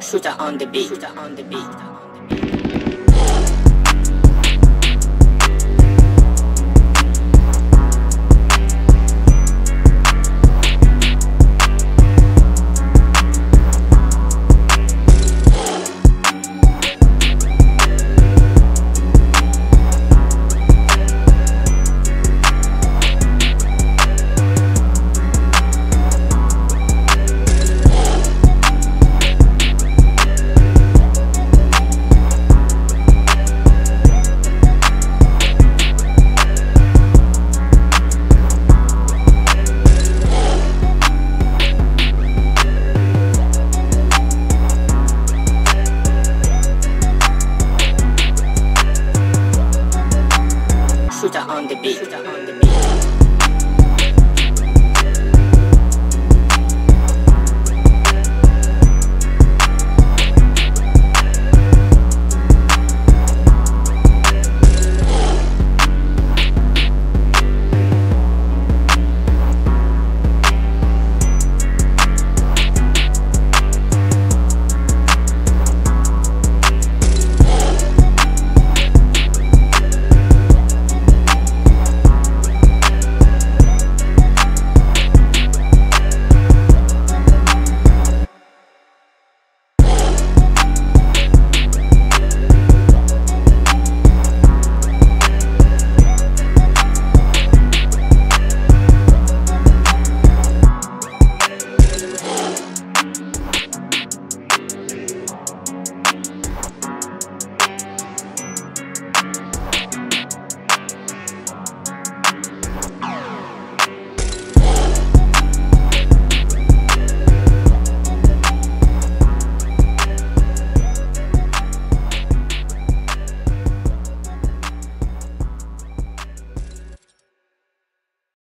Shooter on the beat. Shooter on the beat. Shooter on the beat.